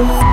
Bye.